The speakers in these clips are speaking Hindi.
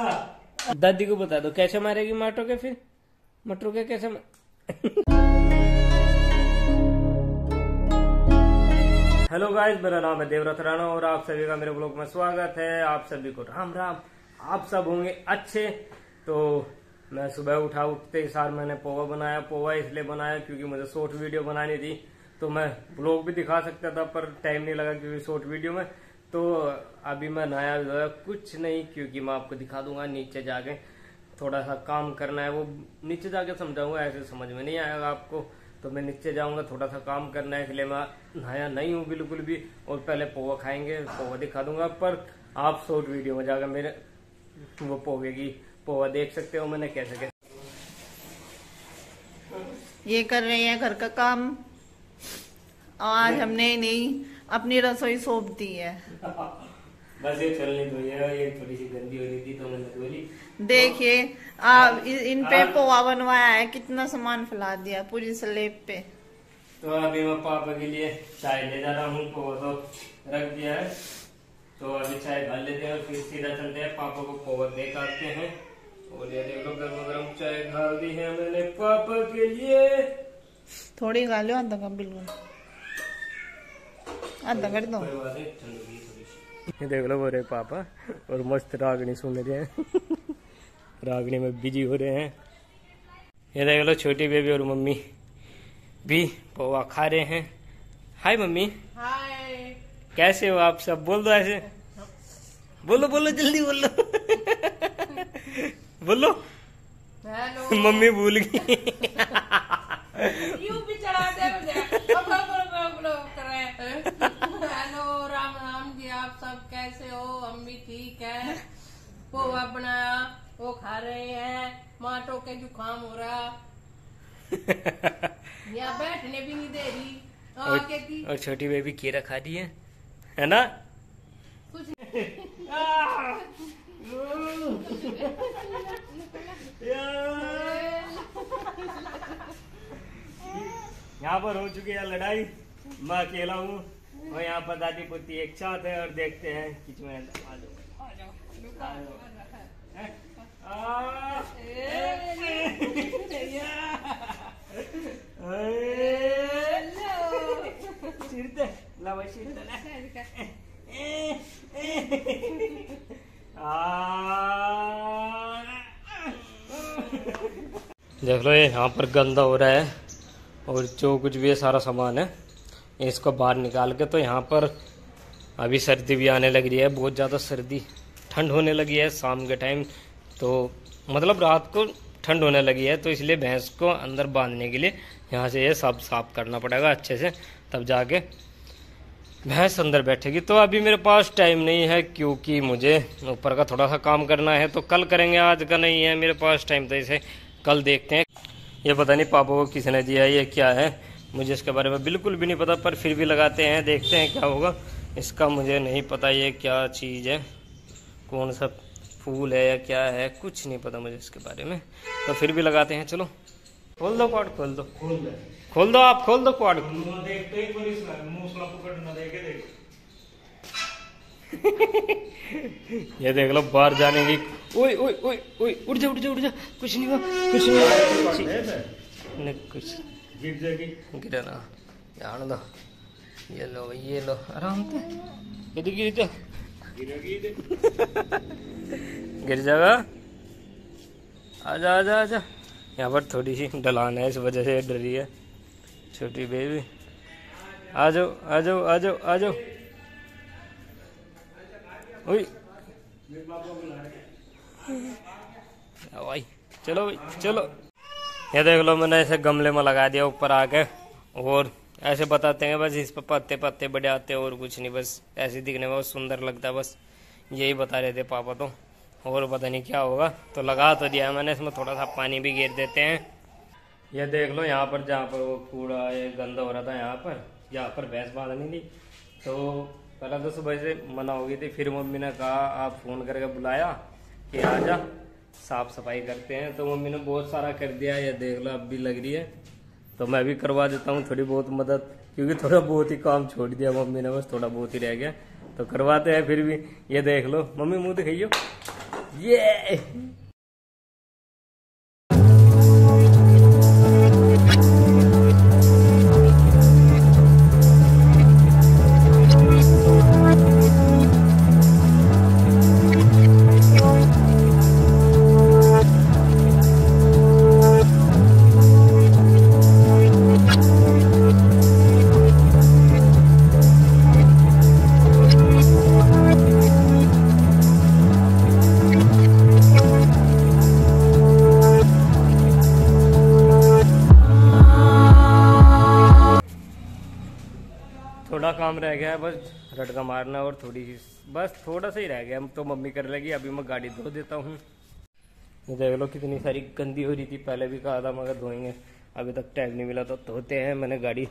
दादी को बता दो, कैसे मारेगी माटो के फिर? मटरू के कैसे. हेलो गाइस, मेरा नाम है देवरथ राणा और आप सभी का मेरे ब्लॉग में स्वागत है। आप सभी को राम राम। आप सब होंगे अच्छे। तो मैं सुबह उठा, उठते ही सार मैंने पोहा बनाया। पोहा इसलिए बनाया क्योंकि मुझे शॉर्ट वीडियो बनानी थी। तो मैं ब्लॉग भी दिखा सकता था, पर टाइम नहीं लगा क्योंकि शॉर्ट वीडियो में। तो अभी मैं नया धोया कुछ नहीं, क्योंकि मैं आपको दिखा दूँगा, नीचे जाके थोड़ा सा काम करना है। वो नीचे जाके समझाऊँगा, ऐसे समझ में नहीं आएगा आपको। तो मैं नीचे जाऊँगा, थोड़ा सा काम करना है, इसलिए मैं नहाया नहीं हूँ बिल्कुल भी। और पहले पोहा खाएँगे, पोहा दिखा दूँगा, पर आप शॉर्ट वीडियो में जाकर मेरे वो पोहे की, पोहा देख सकते हो मैंने कैसे कैसे। ये कर रहे हैं घर का काम। आज हमने नहीं अपनी रसोई सौंप दी है। बस ये चलनी तो ये ये थोड़ी सी गंदी हो रही थी तो मैंने धो ली। देखिए आप इन पे पोहा बनवाया है कितना सामान फैला दिया पूरी स्लेब पे। तो अभी मैं पापा के लिए चाय ले जा रहा हूँ पोहा तो रख दिया है। तो अभी चाय डाल लेते हैं फिर सीधा चलते हैं पापा को पोहा दे के आते हैं। और ये देख लो गर्म गर्म चाय डाल दी है मैंने पापा के लिए। थोड़ी गालो आधा बिल्कुल। आधा कर दो। सी। ये देख लो रहे पापा और मस्त रागनी सुन रहे हैं। रागनी में बिज़ी हो रहे हैं। ये देख लो छोटी बेबी और मम्मी भी पोहा खा रहे हैं। हाय मम्मी। हाय कैसे हो आप सब? बोल दो ऐसे। बोलो बोलो जल्दी बोलो। बोलो। मम्मी भूल गई यू भी चढ़ा दे मुझे बोलो बोलो बोलो बोलो करे हेलो राम राम जी आप सब कैसे हो? हम भी ठीक है। पोहा बनाया वो खा रहे हैं माटो के जुकाम हो रहा। यहाँ बैठने भी नहीं दे रही। और, और छोटी बेबी कीरा खा दी है है ना? कुछ यहाँ पर हो चुकी है लड़ाई। मैं अकेला हूँ और यहाँ पर दादी पोती एक साथ है और देखते हैं किच में आ जाओ, आ जाओ, आ जाओ। आ, चिरते ला भाई चिरते ना देख लो ये यहाँ पर गंदा हो रहा है और जो कुछ भी है सारा सामान है इसको बाहर निकाल के तो यहाँ पर अभी सर्दी भी आने लग रही है, बहुत ज़्यादा सर्दी ठंड होने लगी है शाम के टाइम तो मतलब रात को ठंड होने लगी है तो इसलिए भैंस को अंदर बांधने के लिए यहाँ से ये सब साफ़ करना पड़ेगा अच्छे से, तब जाके भैंस अंदर बैठेगी। तो अभी मेरे पास टाइम नहीं है, क्योंकि मुझे ऊपर का थोड़ा सा काम करना है तो कल करेंगे, आज का नहीं है मेरे पास टाइम तो इसे कल देखते हैं। ये पता नहीं पापा को किसने दिया ये क्या है? मुझे इसके बारे में बिल्कुल भी नहीं पता पर फिर भी लगाते हैं देखते हैं क्या होगा। इसका मुझे नहीं पता ये क्या चीज़ है कौन सा फूल है या क्या है कुछ नहीं पता मुझे इसके बारे में। तो फिर भी लगाते हैं चलो। खोल दो क्वाड खोल दो। खोल दो। आप खोल दो क्वाड ये देख लो बाहर जाने की। ओए ओए ओए ओए उठ जा उठ जा उठ जा। कुछ नहीं हुआ कुछ नहीं हुआ। कुछ- गिर जाएगी गिरा ना जान। दो ये लो ये लो आराम से। गिर गिर जा गिर जाएगा आजा आजा आजा। यहाँ पर थोड़ी सी ढलान है इस वजह से डर रही है। छोटी बेबी आ जाओ आ जाओ आ जाओ आ जाओ भाई चलो भाई चलो। ये देख लो मैंने ऐसे गमले में लगा दिया ऊपर आके, और ऐसे बताते हैं बस इस पर पत्ते पत्ते बड़े आते और कुछ नहीं, बस ऐसे दिखने में बहुत सुंदर लगता है बस। यही बता रहे थे पापा तो और पता नहीं क्या होगा। तो लगा तो दिया मैंने, इसमें थोड़ा सा पानी भी गिर देते हैं। ये देख लो यहाँ पर, जहाँ पर वो कूड़ा ये गंदा हो रहा था यहाँ पर यहाँ पर भैंस बांधनी थी तो पहले तो सुबह से मना हो गई थी, फिर मम्मी ने कहा, आप फ़ोन करके बुलाया कि आजा साफ़ सफ़ाई करते हैं। तो मम्मी ने बहुत सारा कर दिया, ये देख लो, अब भी लग रही है। तो मैं भी करवा देता हूँ, थोड़ी बहुत मदद, क्योंकि थोड़ा बहुत ही काम छोड़ दिया मम्मी ने, बस थोड़ा बहुत ही रह गया। तो करवाते हैं फिर भी, ये देख लो। मम्मी मुँह दिखाइयो। ये! है बस रटका मारना और थोड़ी सी बस थोड़ा सा ही रह गया। तो मम्मी कर लगी, अभी मैं गाड़ी धो देता हूँ। देख लो कितनी सारी गंदी हो रही थी, पहले भी कहा था मगर धोएँगे। अभी तक टाइम नहीं मिला तो धोते हैं। मैंने गाड़ी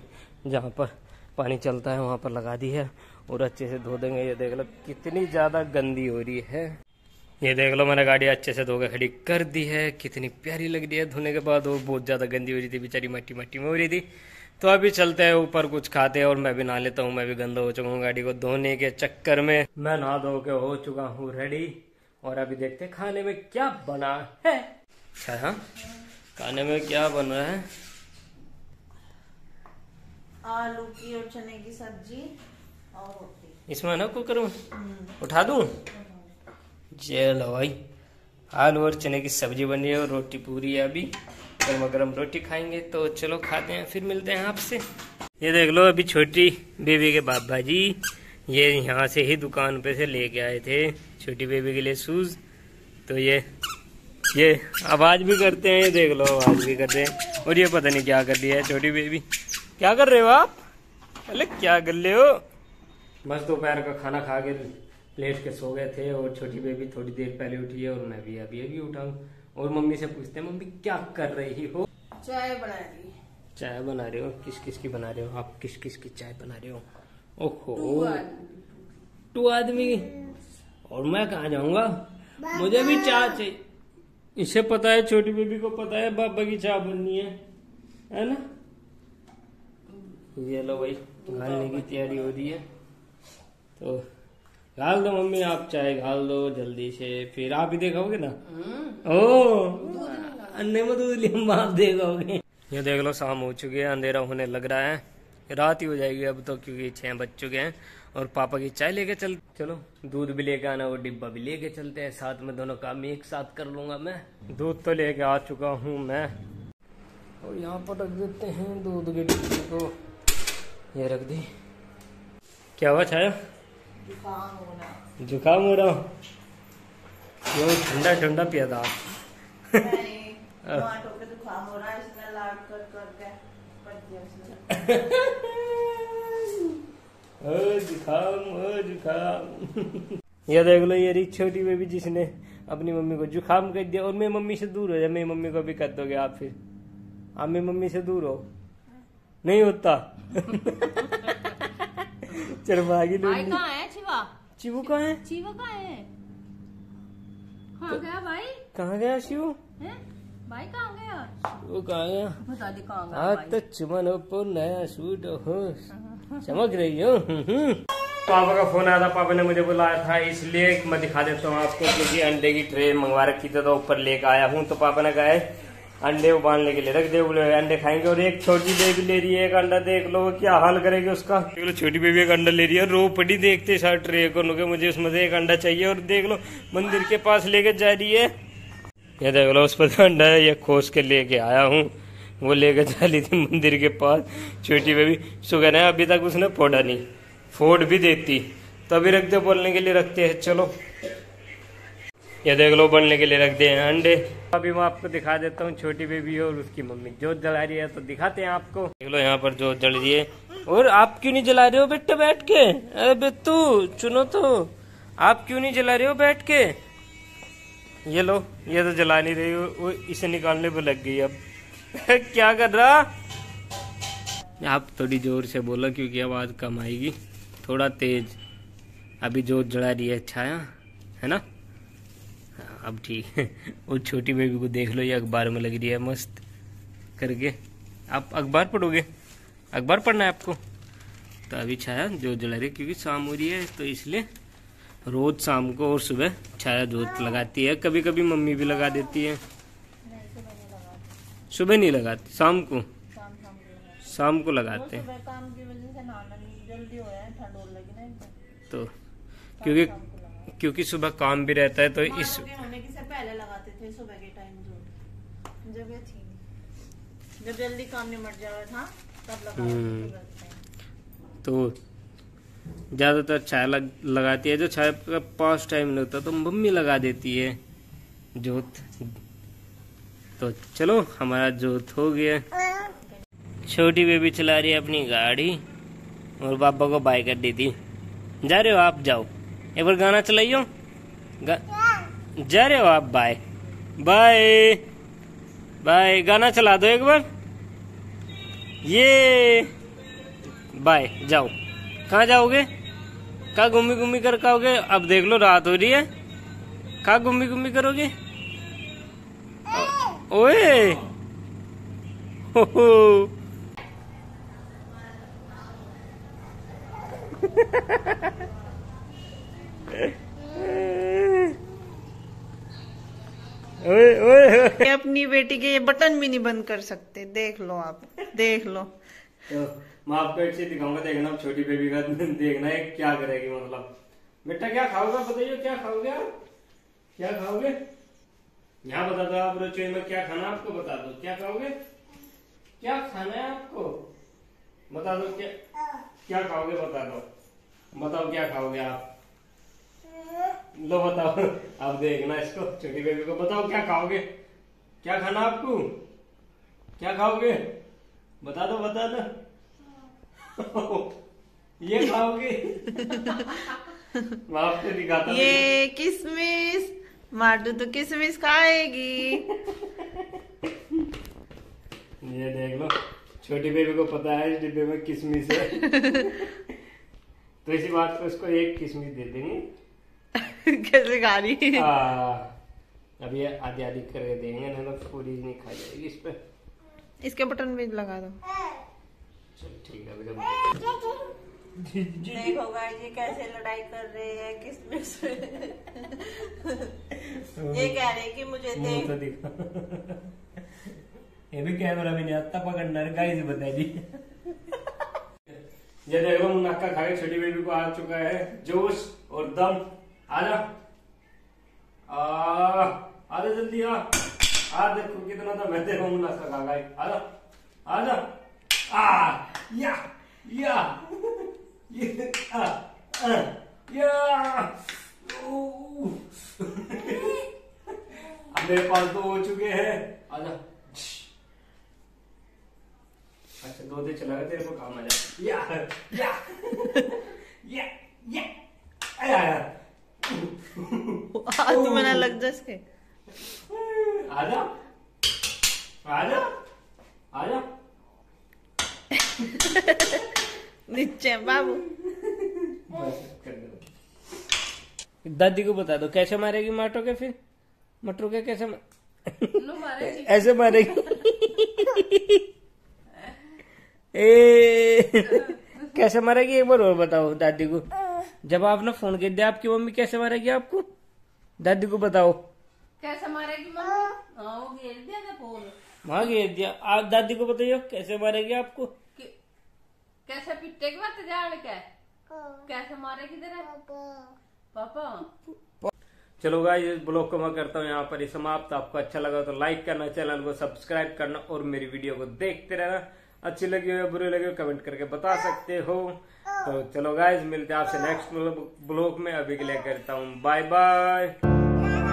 जहाँ पर पानी चलता है वहाँ पर लगा दी है और अच्छे से धो देंगे। ये देख लो कितनी ज़्यादा गंदी हो रही है। ये देख लो मैंने गाड़ी अच्छे से धो के खड़ी कर दी है। कितनी प्यारी लग रही है धोने के बाद वो बहुत ज़्यादा गंदी हो रही थी, बेचारी मट्टी मट्टी में हो रही थी। तो अभी चलते हैं ऊपर कुछ खाते हैं और मैं भी नहा लेता हूँ मैं भी गंदा हो चुका हूँ गाड़ी को धोने के चक्कर में। मैं नहा धो के हो चुका हूँ रेडी और अभी देखते हैं खाने में क्या बना है। अच्छा हाँ? खाने में क्या बन रहा है? आलू की और चने की सब्ज़ी और इसमें ना कुकर में? उठा दूँ? चलो भाई आलू और चने की सब्ज़ी बनी है और रोटी पूरी है अभी। गर्मा गर्म रोटी खाएँगे तो चलो खाते हैं फिर मिलते हैं आपसे। ये देख लो अभी छोटी बेबी के बाबा जी ये यहाँ से ही दुकान पे से लेके आए थे छोटी बेबी के लिए शूज़। तो ये ये आवाज़ भी करते हैं ये देख लो आवाज़ भी करते हैं। और ये पता नहीं क्या कर दिया है छोटी बेबी। क्या कर रहे हो आप? अरे क्या कर रहे हो? बस दोपहर का खाना खा के लेट के सो गए थे और छोटी बेबी थोड़ी देर पहले उठी है और मैं भी अभी अभी उठा हूँ। और मम्मी से पूछते हैं मम्मी क्या कर रही हो? चाय बना दी चाय बना रहे हो? किस किस की बना रहे हो? आप किस किस की चाय बना रहे हो? ओहो। टू आदमी। और मैं कहा जाऊँगा? मुझे भी चाय चाहिए। इसे पता है छोटी बेबी को पता है बाबा की चाय बननी है। है ना? ये लो भाई घालने की तैयारी हो रही है। तो घाल दो मम्मी आप चाय घाल दो जल्दी से। फिर आप ही देखोगे ना? ओ अन्य में दूध लिया आप देखोगे। ये देख लो शाम हो चुकी है अंधेरा होने लग रहा है। रात ही हो जाएगी अब तो क्योंकि छह बज चुके हैं। और पापा की चाय लेके चल चलो दूध भी लेके आना और डिब्बा भी लेके चलते हैं। साथ में दोनों काम एक साथ कर लूँगा मैं। दूध तो लेके आ चुका हूँ मैं। और यहाँ पर रख देते हैं दूध के डिब्बे को। ये रख दी। क्या हुआ छाया? जुकाम हो रहा। जुकाम हो रहा क्यों ठंडा ठंडा पिया था। नहीं जुकाम हो है जुकाम ये देख लो ये छोटी बेबी जिसने अपनी मम्मी को जुकाम कर दिया और मेरी मम्मी से दूर हो जाए मेरी मम्मी को भी कर दोगे आप फिर। आप मेरी मम्मी से दूर हो। नहीं होता। चल भागी लो। भाई कहाँ है? शिवा कहाँ है? शिवा कहाँ है? कहाँ गया भाई? कहाँ गया शिवू? हैं? भाई कहाँ गया? वो कहाँ गया? बता दे कहाँ गया आज तो चुमन पर नया सूट हो चमक रही हो पापा का फ़ोन आया था पापा ने मुझे बुलाया था इसलिए मैं दिखा देता हूँ आपको क्योंकि अंडे की ट्रे मंगवा रखी थी तो ऊपर लेकर आया हूँ तो पापा ने कहा है अंडे उबालने के लिए। रख दे बोले अंडे खाएँगे और एक छोटी बेबी ले रही है, एक अंडा देख लो क्या हाल करेगी उसका। छोटी बेबी एक अंडा ले रही है रो पड़ी देखते सार ट्रे को नुके मुझे उसमें से एक अंडा चाहिए और देख लो, मंदिर के पास लेके जा रही है। ये देख लो, उस पर तो अंडा है, ये खोस के लेके आया हूँ। वो लेके जा रही थी मंदिर के पास, छोटी बेबी। सुगन है, अभी तक उसने फोड़ा नहीं, फोड़ भी देती। तभी रखते बोलने के लिए रखते हैं, चलो। ये देख लो, बनने के लिए रख दिए हैं अंडे। अभी मैं आपको दिखा देता हूँ, छोटी बेबी और उसकी मम्मी। जोत जला रही है तो दिखाते हैं आपको। देख लो, यहाँ पर जोत जल रही है। और आप क्यों नहीं जला रहे हो बेटे बैठ के? अरे बेतू चुनो तो। आप क्यों नहीं जला रहे हो बैठ के? ये लो, ये तो जला नहीं रही, वो इसे निकालने पर लग गई अब। क्या कर रहा? आप थोड़ी ज़ोर से बोलो, क्योंकि आवाज़ कम आएगी। थोड़ा तेज। अभी जोत जला रही है, छाया, है ना? अब ठीक है। वो छोटी बेबी को देख लो ये अखबार में लग रही है मस्त। करके। आप अखबार पढ़ोगे? अखबार पढ़ना है आपको? तो अभी छाया जो जला रही है क्योंकि शाम हो रही है तो इसलिए रोज शाम को और सुबह छाया जोत लगाती है कभी कभी मम्मी भी लगा देती है। सुबह नहीं लगाती शाम को? शाम को लगाते हैं। और तो क्योंकि क्योंकि सुबह काम भी रहता है तो इस होने की से पहले लगाते थे सुबह के टाइम जो। जब ये थी। जब जल्दी काम निमट जावा था तब लगा हम्म। तो ज़्यादातर छाया लग, लगाती है। जो छाया का पास टाइम नहीं होता तो मम्मी लगा देती है। जोत। तो चलो हमारा जोत हो गया। छोटी बेबी चला रही है अपनी गाड़ी और पापा को बाय कर दी थी। जा रहे हो आप जाओ। एक बार गाना चलाइयो. जा रहे हो आप बाय। बाय। बाय, गाना चला दो एक बार। ये। बाय, जाओ। कहाँ जाओगे? कहाँ घूमी घूमी कर खाओगे? अब देख लो, रात हो रही है। कहाँ घूमी घूमी करोगे ओए। हो हो। ओए ओए ओए। ये अपनी बेटी के ये बटन भी नहीं बंद कर सकते। देख लो आप देख लो। तो मैं आपको एक चीज़ दिखाऊँगा देखना आप छोटी बेबी का देखना है क्या करेगी मतलब। बेटा क्या खाओगे? बताइए क्या खाओगे आप? क्या खाओगे? यहाँ बता दो आप रसोई में क्या खाना आपको बता दो। क्या खाओगे? क्या खाना है आपको? बता दो क्या क्या खाओगे? बता दो। बताओ क्या खाओगे आप? लो बताओ। आप देखना इसको छोटी बेबी को बताओ क्या खाओगे? क्या खाना आपको? क्या खाओगे? बता दो बता दो। ये खाओगे? मैं आपको दिखाता ये किसमिस? माटू तो किसमिस खाएगी। ये देख लो छोटी बेबी को पता है इस डिब्बे में किसमिस है। तो इसी बात को इसको एक किसमिस दे देंगे। कैसे खा रही आ, अब ये आधी आधी करके देंगे नहीं तो पूरी नहीं खा जाएगी इस पे। इसके बटन भी लगा दो। चल ठीक है अभी देखो गाइस ये कैसे लड़ाई कर रहे हैं किसमिस ये कह रहे हैं कि मुझे दे तो दिखा। ये भी कैमरा में नहीं आता पकड़ना गाइस बता दी। ये देख लो खा के छोटी बेबी को आ चुका है जोश और दम। आजा। आ, आजा जल्दी आ। आ, देखो कितना था, मैं देखो मुनक्का खा गए आजा आजा। आ, या या। ये, आ या। मेरे पास दो हो चुके हैं। आजा। अच्छा दो दिन चला गया तेरे को काम आ जा या या। या या। आया। हाथ में ना लग जा इसके। आजा। आजा। आजा। नीचे बाबू। दादी को बता दो कैसे मारेगी मटर के फिर? मटर के कैसे मा- लो मारेगी। ऐसे मारेगी। ए कैसे मारेगी? एक बार और बताओ दादी को। जब आपने फ़ोन कर दिया आपकी मम्मी कैसे मारेगी आपको? दादी को बताओ। कैसे मारेगी मम्मी? हाँ। घेर दिया था फ़ोन। वहाँ घेर दिया। आप दादी को बताइए कैसे मारेगी आपको? कैसे पिट्टे के बाद जान के? कैसे मारेगी तेरा? पापा। चलो गाइस ब्लॉग को मैं करता हूँ यहाँ पर ही समाप्त। आपको अच्छा लगा तो लाइक करना चैनल को सब्सक्राइब करना और मेरी वीडियो को देखते रहना। अच्छी लगी हो या बुरी लगी हो कमेंट करके बता सकते हो। तो चलो गाइज़ मिलते हैं आपसे नेक्स्ट ब्लॉग में। अभी के लिए करता हूँ। Bye bye